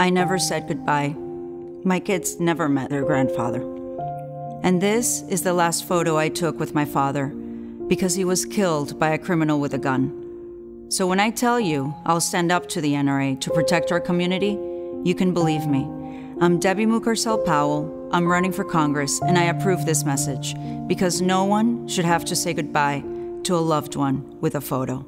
I never said goodbye. My kids never met their grandfather. And this is the last photo I took with my father because he was killed by a criminal with a gun. So when I tell you I'll stand up to the NRA to protect our community, you can believe me. I'm Debbie Mucarsel Powell. I'm running for Congress, and I approve this message because no one should have to say goodbye to a loved one with a photo.